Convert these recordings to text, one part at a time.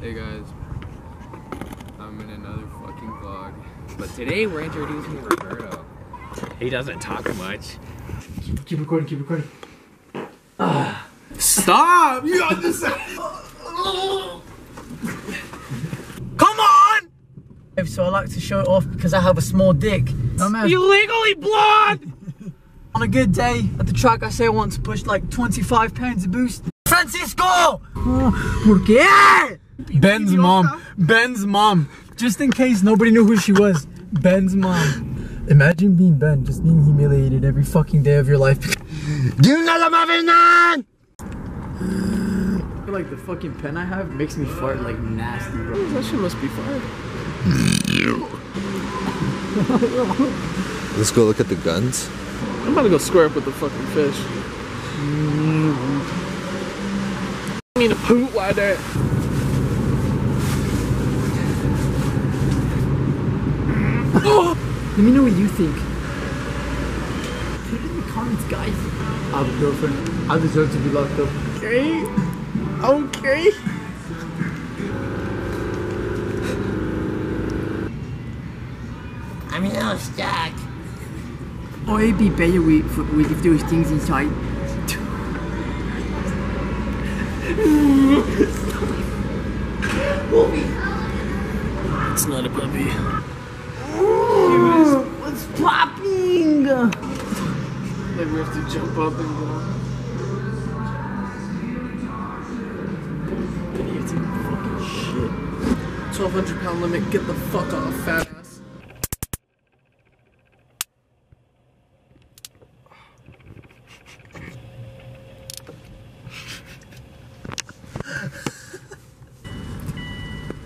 Hey guys, I'm in another fucking vlog. But today we're introducing Roberto. He doesn't talk much. Keep, keep recording, keep recording. Stop! You understand? Come on! So I like to show it off because I have a small dick. No man. You legally blonde! On a good day at the track, I say I want to push like 25 pounds of boost. Francisco! Oh, ¿Por qué? Ben's mom. Ben's mom. Just in case nobody knew who she was. Ben's mom. Imagine being Ben, just being humiliated every fucking day of your life. ¡Dime la Mavinan! I feel like the fucking pen I have makes me fart like nasty, bro. That shit must be fire. Let's go look at the guns. I'm about to go square up with the fucking fish. I mean, a poop like that. Let me know what you think. Put it in the comments, guys. I have a girlfriend. I deserve to be locked up. Okay. Okay. I'm now stuck. Oh, it'd be better with, with if there was things inside. It's not a puppy. What's popping? Like we have to jump up and go. Idiots in fucking shit. 1200 pound limit, get the fuck off, fat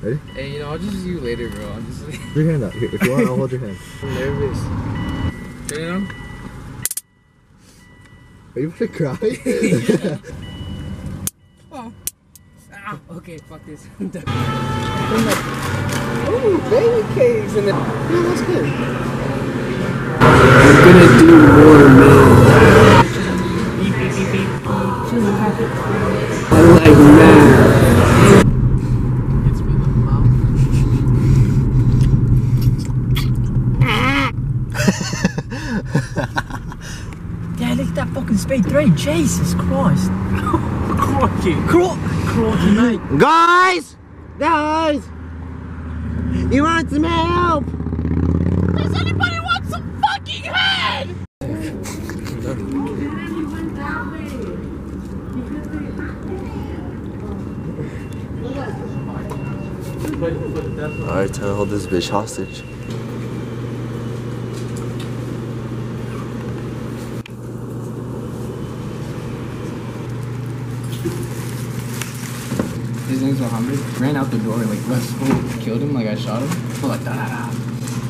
Ready? Hey, you know, I'll just use you later, bro. I'm just like, Put your hand out. Here, if you want, I'll hold your hand. I'm nervous. You know? Are you gonna cry? Ah, okay, fuck this. I'm done. Ooh, baby cakes and then. Yeah, that's good. We're gonna do more milk. Beep, beep, beep, beep. I like math. Gets me in the mouth. Yeah, look at that fucking speed three. Jesus Christ. Crocky. Cro Crocky, mate. Guys! Guys! You want some help? Does anybody want some fucking head? Alright, time to hold this bitch hostage. His name's Muhammad, Ran out the door, like Russ killed him, like I shot him. But like da da da.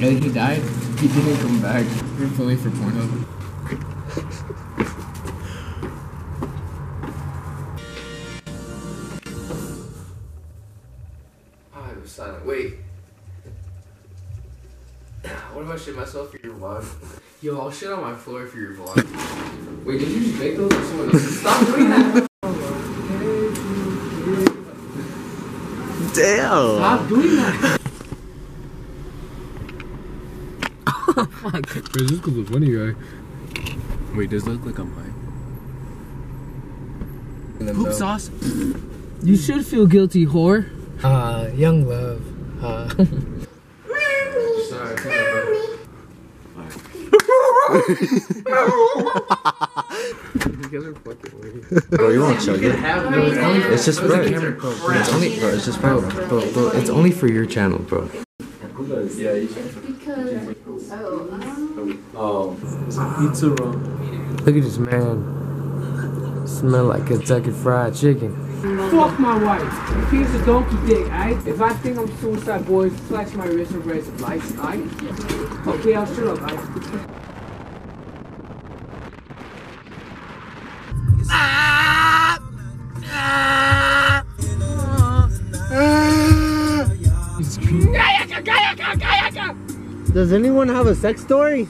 And he died. He didn't come back. We're fully for Pornhub. I was silent. Wait. What if I shit myself for your vlog? Yo, I'll shit on my floor for your vlog. Wait, did you just make those or someone else? Stop doing that! Damn! Stop doing that! Fuck. Bro, this is a funny guy. Wait, does it look like I'm high? Poop sauce. You should feel guilty, whore. Uh, young love. Uh, Sorry, bro. You guys are fucking weird. Bro, you won't chug it. It's just Bro, bread. It's only, bro, it's just bread. bro, bro, bro, it's only for your channel, bro. Because. Oh, look at this man. Smell like Kentucky Fried Chicken. Fuck my wife. He's a donkey dick, aight? If I think I'm suicide, boys, flex my wrist and raise the lights, aight? Okay, I'll shut up, aight? Does anyone have a sex story?